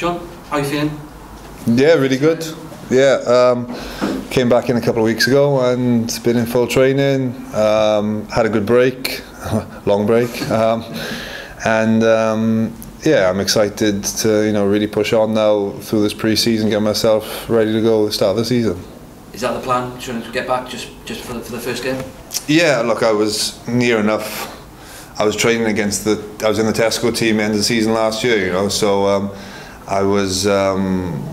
Jon, how are you feeling? Yeah, really good. Yeah, um, came back in a couple of weeks ago and been in full training. Um, had a good break, long break, um, and um, yeah, I'm excited to you know really push on now through this pre-season, get myself ready to go at the start of the season. Is that the plan? Trying to get back just just for the, for the first game? Yeah, look, I was near enough. I was training against the. I was in the Tesco team end of the season last year, you know, so um, I was. Um,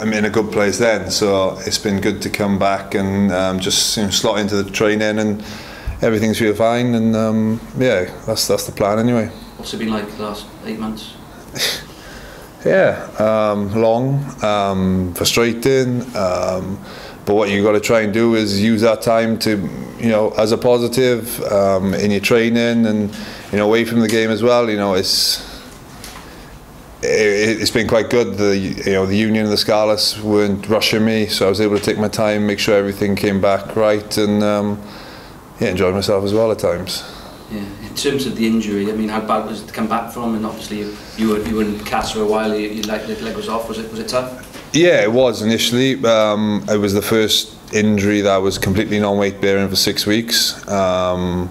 I'm in a good place then, so it's been good to come back and um, just you know, slot into the training and everything's real fine and um, yeah, that's that's the plan anyway. What's it been like the last eight months? Yeah, um, long, um, frustrating, um, but what you've got to try and do is use that time to, you know, as a positive um, in your training and you know away from the game as well. You know, it's it, it's been quite good. The you know the Union and the Scarlets weren't rushing me, so I was able to take my time, make sure everything came back right, and um, yeah, enjoyed myself as well at times. Yeah. In terms of the injury, I mean, how bad was it to come back from? And obviously, you, you were you were in cast for a while. You, you like the leg was off. Was it was it tough? Yeah, it was initially. Um, it was the first injury that was completely non-weight bearing for six weeks. Um,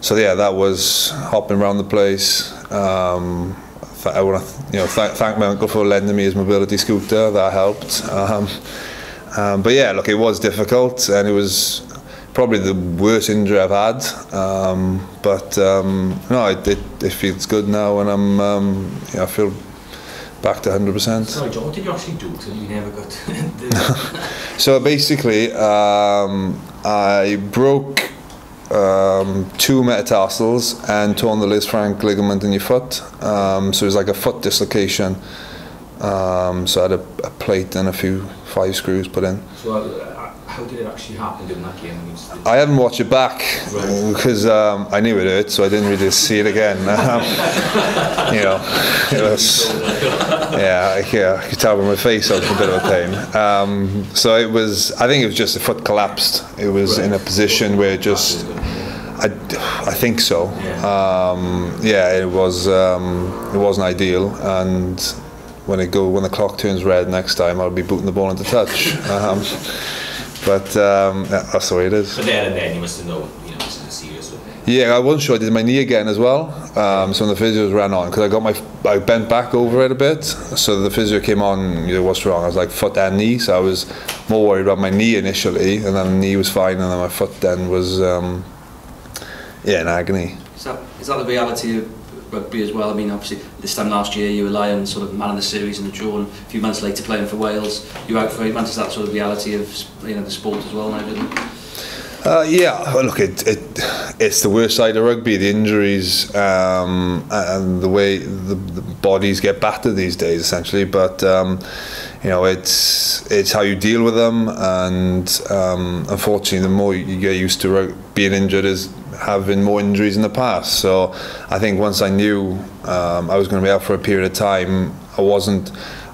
so yeah, that was hopping around the place. Um, I want to you know th thank my uncle for lending me his mobility scooter. That helped. Um, um, but yeah, look, it was difficult, and it was probably the worst injury I've had. Um, but um, no, it, it, it feels good now, and I'm um, yeah, I feel back to 100%. Sorry, Jon, what did you actually do so you never got So basically, um, I broke um, two metatarsals and torn the Lisfranc ligament in your foot. Um, so it was like a foot dislocation. Um, so I had a, a plate and a few five screws put in. So how did it actually happen in that game? against the- I haven't watched it back Right. because um, I knew it hurt, so I didn't really see it again. Um, you know, it was, yeah, I, yeah, I could tell by my face I was in a bit of a pain. Um, so it was, I think it was just the foot collapsed. It was in a position where it just, I, I think so. Um, yeah, it was, um, it wasn't ideal, and when it go when the clock turns red next time, I'll be booting the ball into touch. Um, but um, yeah, that's the way it is. But there and then you must have known, you know, this is a serious one. Yeah, I wasn't sure. I did my knee again as well. Um, so the physios ran on, because I got my, I bent back over it a bit. So the physio came on. You know, what's wrong? I was like foot and knee. So I was more worried about my knee initially, and then the knee was fine, and then my foot then was, um, yeah, in agony. Is that is that the reality of rugby as well. I mean, obviously, this time last year you were Lion, sort of man of the series in the draw, and a few months later playing for Wales. You out for eight months. Is that sort of reality of you know the sport as well now, didn't Uh, yeah, well, look, it, it, it's the worst side of rugby, the injuries um, and the way the, the bodies get battered these days, essentially. But um, you know, it's it's how you deal with them. And um, unfortunately, the more you get used to being injured, is having more injuries in the past. So I think once I knew um, I was going to be out for a period of time, I wasn't.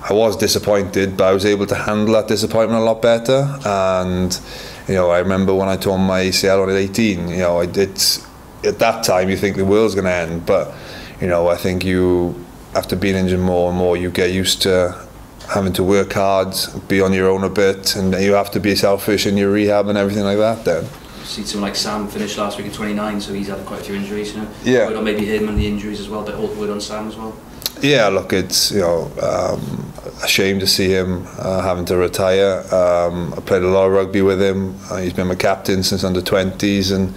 I was disappointed, but I was able to handle that disappointment a lot better. And you know, I remember when I tore my ACL at 18. You know, it's at that time you think the world's going to end, but you know, I think you after being injured more and more, you get used to having to work hard, be on your own a bit, and you have to be selfish in your rehab and everything like that. Then. See someone like Sam finished last week at 29, so he's had quite a few injuries. You know, Yeah. Word on maybe him and the injuries as well, but word on Sam as well. Yeah, look, it's you know um, a shame to see him uh, having to retire. Um, I played a lot of rugby with him. Uh, he's been my captain since under 20s, and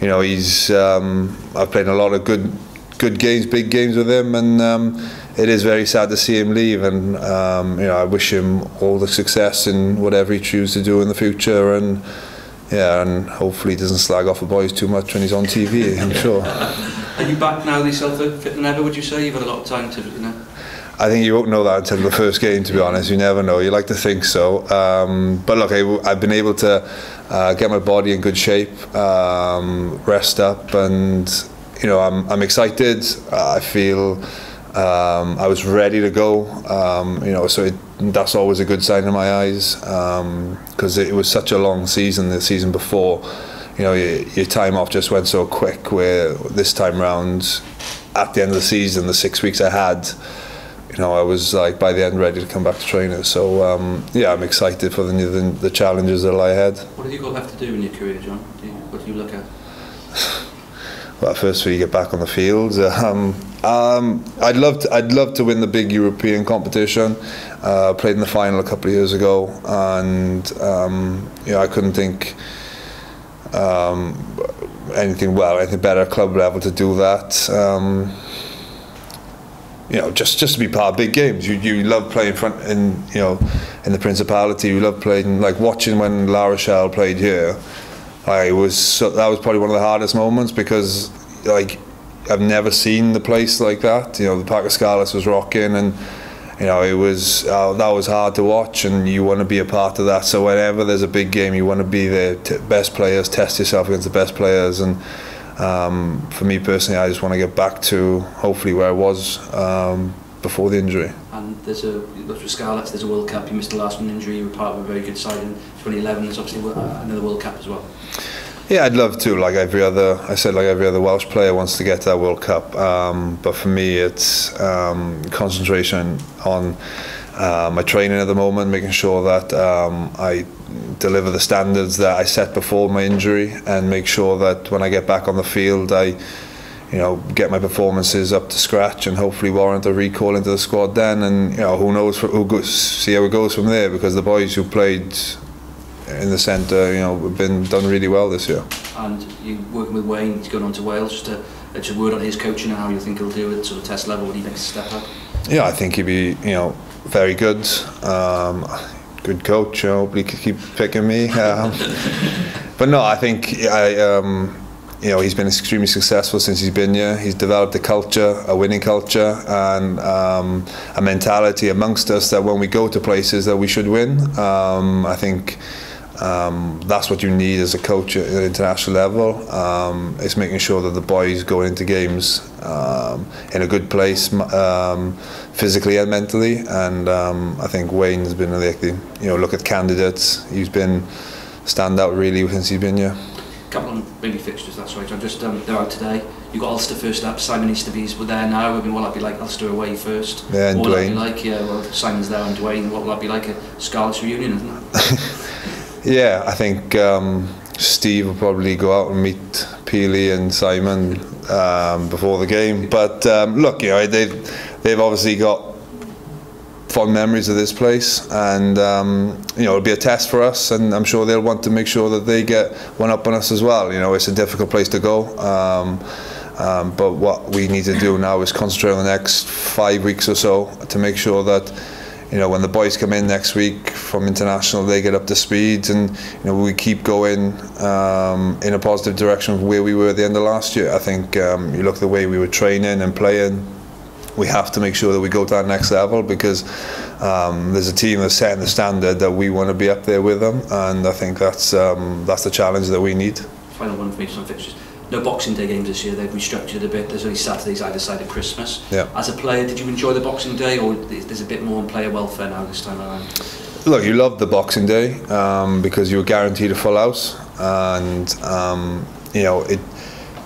you know he's um, I've played a lot of good good games, big games with him, and um, it is very sad to see him leave. And um, you know I wish him all the success in whatever he chooses to do in the future, and yeah, and hopefully he doesn't slag off the boys too much when he's on TV. I'm sure. Are you back now, yourself fit than ever? Would you say you've had a lot of time to, you know? I think you won't know that until the first game, to be honest. You never know. You like to think so. Um, but look, I, have been able to uh, get my body in good shape, um, rest up, and you know, I'm, I'm excited. I feel um, I was ready to go. Um, you know, so it, that's always a good sign in my eyes because it was such a long season the season before. You know, your, your time off just went so quick. Where this time round, at the end of the season, the six weeks I had you know, I was like by the end ready to come back to training. So um, yeah, I'm excited for the, the the challenges that lie ahead. What have you got left to do in your career, Jon? Do you, what do you look at? Well, first, you get back on the field. Um, um, I'd love to. I'd love to win the big European competition. Uh, played in the final a couple of years ago, and um, you know, I couldn't think um, anything well, anything better club level to do that. Um, you know, just just to be part of big games. You you love playing front in you know in the Principality. You love playing like watching when La Rochelle played here. I was so, that was probably one of the hardest moments because like I've never seen the place like that. You know, the pack of Scarlets was rocking and you know, it was uh, that was hard to watch, and you want to be a part of that. So whenever there's a big game, you want to be the best players, test yourself against the best players, and um, for me personally, I just want to get back to hopefully where I was um, before the injury. And there's a look for Scarlets, there's a World Cup. You missed the last one injury. You were part of a very good side in 2011. There's obviously uh, another World Cup as well. Yeah, I'd love to. Like every other, I said, like every other Welsh player wants to get to that World Cup. Um, but for me, it's um, concentration on uh, my training at the moment, making sure that um, I deliver the standards that I set before my injury, and make sure that when I get back on the field, I, you know, get my performances up to scratch, and hopefully warrant a recall into the squad then. And you know, who knows who goes, see how it goes from there because the boys who played in the centre, you know, have been done really well this year. And you're working with Wayne, he's going on to Wales. Just a, just a word on his coaching and how you think he'll do at sort of test level when he makes a step up. Yeah, I think he'd be, you know, very good. Um, good coach. I hope he could keep picking me. Um, but no, I think I, um, you know, he's been extremely successful since he's been here. He's developed a culture, a winning culture, and um, a mentality amongst us that when we go to places that we should win. Um, I think. Um, that's what you need as a coach at an international level. Um, it's making sure that the boys go into games um, in a good place, um, physically and mentally. And um, I think Wayne's been like the, you know, look at candidates. He's been stand out really since he's been here. couple of maybe fixtures, that's right. I'm just um, they're out today. You got Ulster first up. Simon Easterby's were there now. I mean, what will that be like? Ulster away first. Yeah, and what will Dwayne. that be like? Yeah, well, Simon's there and Dwayne. What will that be like? A Scarlets reunion, isn't it? Yeah, I think um, Steve will probably go out and meet Peely and Simon um, before the game. But um, look, you know, they've they've obviously got fond memories of this place, and um, you know, it'll be a test for us. And I'm sure they'll want to make sure that they get one up on us as well. You know, it's a difficult place to go. Um, um, but what we need to do now is concentrate on the next five weeks or so to make sure that you know, when the boys come in next week from international, they get up to speed, and you know, we keep going um, in a positive direction where we were at the end of last year. I think um, you look the way we were training and playing. We have to make sure that we go to that next level because um, there's a team that's setting the standard that we want to be up there with them, and I think that's um, that's the challenge that we need. Final one for me, some fixtures. No Boxing Day games this year. They've restructured a bit. There's only Saturdays either side of Christmas. Yeah. As a player, did you enjoy the Boxing Day, or there's a bit more on player welfare now this time around? Look, you loved the Boxing Day um, because you were guaranteed a full house, and um, you know it.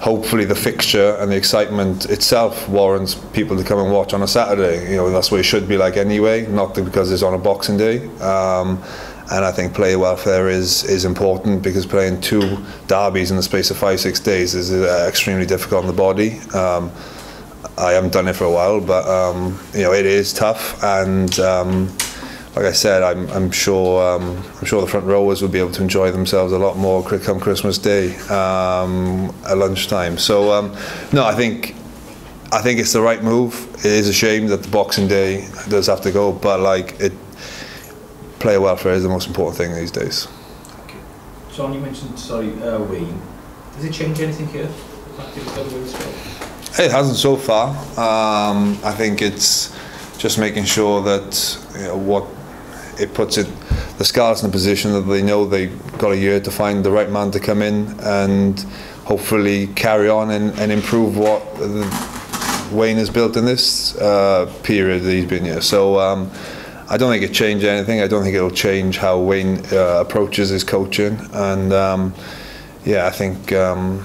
Hopefully, the fixture and the excitement itself warrants people to come and watch on a Saturday. You know that's what it should be like anyway, not because it's on a Boxing Day. Um, and I think player welfare is is important because playing two derbies in the space of five six days is uh, extremely difficult on the body. Um, I haven't done it for a while, but um, you know it is tough, and um, like I said, I'm, I'm sure um, I'm sure the front rowers will be able to enjoy themselves a lot more come Christmas Day um, at lunchtime. So um, no, I think I think it's the right move. It is a shame that the Boxing Day does have to go, but like it player welfare is the most important thing these days. Jon, you mentioned, sorry, uh, Wayne. Does it change anything here? It hasn't so far. Um, I think it's just making sure that you know, what it puts it the Scarlets in a position that they know they've got a year to find the right man to come in and hopefully carry on and, and improve what Wayne has built in this uh, period that he's been here. So um, I don't think it changed anything. I don't think it'll change how Wayne uh, approaches his coaching. And um, yeah, I think um,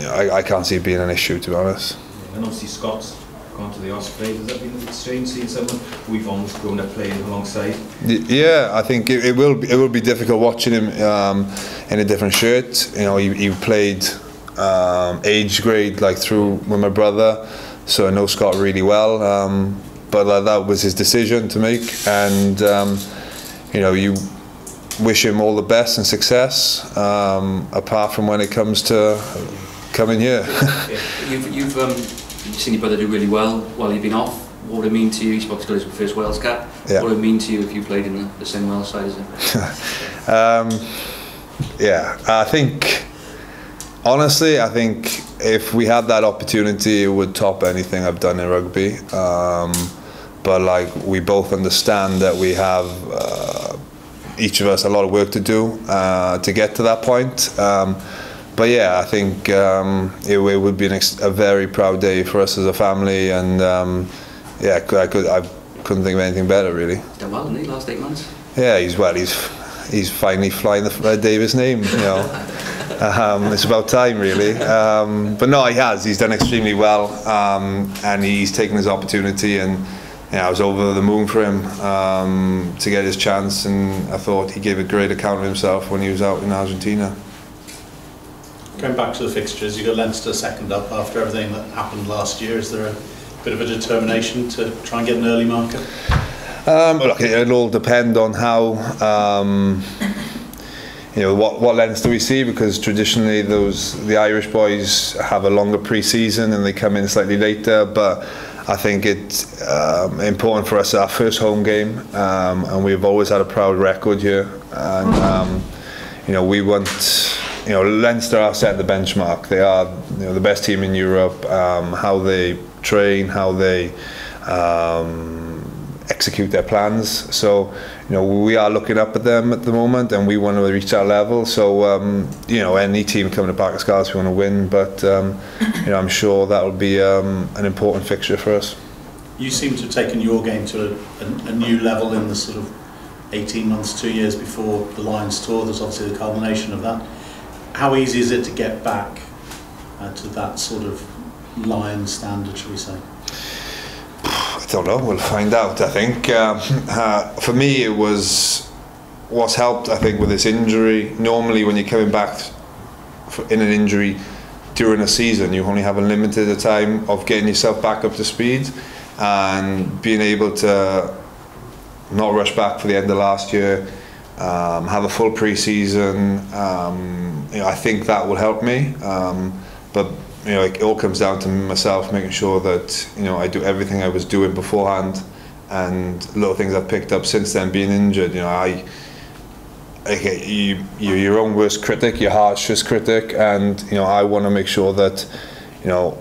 I, I can't see it being an issue to be honest. And obviously Scott's gone to the Ospreys. Has that been a bit strange seeing someone we've almost grown up playing alongside? Yeah, I think it, it will be, it will be difficult watching him um, in a different shirt. You know, he, he played um, age grade like through with my brother, so I know Scott really well. But uh, that was his decision to make, and um, you know, you wish him all the best and success. Um, apart from when it comes to coming here. Yeah. You've, you've, um, you've seen your brother do really well while you've been off. What would it mean to you? He's about to get his first Wales cap. Yeah. What would it mean to you if you played in the, the same Wales side as him? Um, yeah, I think honestly, I think if we had that opportunity, it would top anything I've done in rugby. Um, but like we both understand that we have uh, each of us a lot of work to do uh, to get to that point. Um, but yeah, I think um, it, it would be an ex- a very proud day for us as a family, and um, yeah, I could, I could I couldn't think of anything better really. Done well, hasn't he, last eight months? Yeah, he's well. He's he's finally flying the uh, Davies name. You know, um, it's about time, really. Um, but no, he has. He's done extremely well, um, and he's taken his opportunity. And know, I was over the moon for him um, to get his chance, and I thought he gave a great account of himself when he was out in Argentina. Going back to the fixtures, you got Leinster second up after everything that happened last year. Is there a bit of a determination to try and get an early marker? Um, look, it'll all depend on how, um, you know, what, what lens do we see? Because traditionally, those the Irish boys have a longer pre-season and they come in slightly later. But I think it's um, important for us our first home game, um, and we've always had a proud record here. And um, you know, we want. You know, Leinster are set the benchmark. They are you know, the best team in Europe. Um, how they train, how they um, execute their plans. So, you know, we are looking up at them at the moment, and we want to reach that level. So, um, you know, any team coming to Parc y Scarlets, we want to win. But, um, you know, I'm sure that will be um, an important fixture for us. You seem to have taken your game to a, a, a new level in the sort of 18 months, two years before the Lions tour. There's obviously the culmination of that. How easy is it to get back uh, to that sort of Lion standard, shall we say? Don't know. We'll find out. I think um, uh, for me, it was what's helped. I think with this injury. Normally, when you're coming back in an injury during a season, you only have a limited time of getting yourself back up to speed and being able to not rush back for the end of last year. Um, have a full pre-season. Um, you know, I think that will help me. Um, but you know, like it all comes down to myself making sure that you know I do everything I was doing beforehand, and little things I've picked up since then. Being injured, you know, I. You, you're your own worst critic, your harshest critic, and you know I want to make sure that, you know,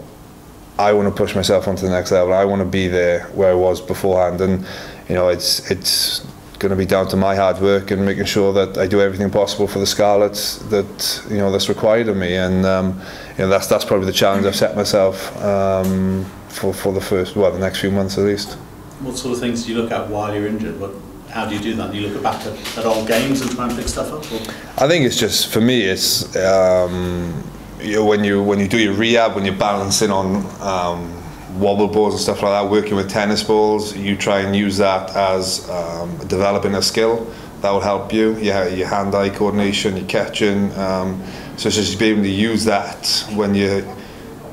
I want to push myself onto the next level. I want to be there where I was beforehand, and you know it's it's going to be down to my hard work and making sure that I do everything possible for the Scarlets that you know that's required of me, and um, you know that's that's probably the challenge I've set myself um, for for the first well the next few months at least. What sort of things do you look at while you're injured? What, how do you do that? Do you look back at, at old games and try and pick stuff up? Or? I think it's just for me. It's um, you know, when you when you do your rehab, when you're balancing on um, wobble balls and stuff like that, working with tennis balls, you try and use that as um, developing a skill that will help you. Yeah, your hand-eye coordination, your catching. Um, so it's just being able to use that when you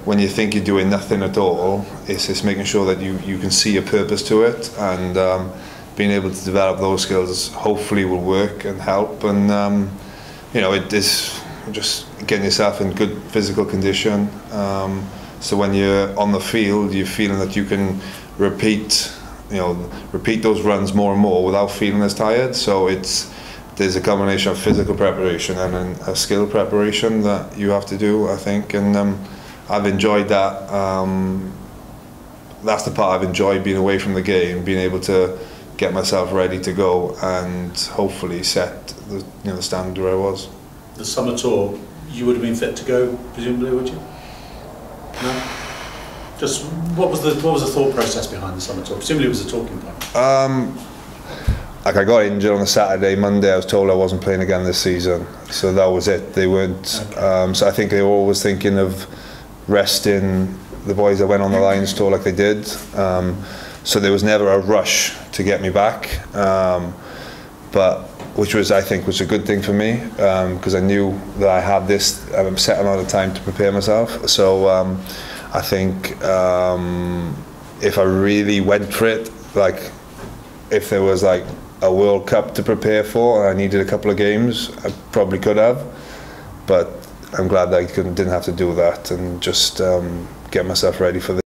when you think you're doing nothing at all. It's just making sure that you you can see a purpose to it and. Um, being able to develop those skills hopefully will work and help and um, you know it is just getting yourself in good physical condition um, so when you're on the field you're feeling that you can repeat you know repeat those runs more and more without feeling as tired so it's there's a combination of physical preparation and a skill preparation that you have to do I think and um, I've enjoyed that um, that's the part I've enjoyed being away from the game being able to get myself ready to go and hopefully set the you know the standard where I was. The summer tour, you would have been fit to go, presumably, would you? No? Just what was the what was the thought process behind the summer tour? Presumably, it was a talking point. Um, like I got injured on the Saturday, Monday. I was told I wasn't playing again this season, so that was it. They weren't. Okay. Um, so I think they were always thinking of resting the boys that went on the Lions tour like they did. Um, so there was never a rush to get me back. Um, but which was I think was a good thing for me because I knew that I had this um, set amount of time to prepare myself. So um, I think um, if I really went for it, like if there was like a World Cup to prepare for and I needed a couple of games, I probably could have. But I'm glad that I didn't have to do that and just um, get myself ready for the